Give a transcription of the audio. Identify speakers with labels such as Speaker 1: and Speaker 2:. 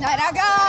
Speaker 1: There I go.